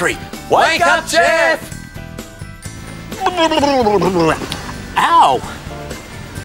three. Wake, up, Jeff! Ow!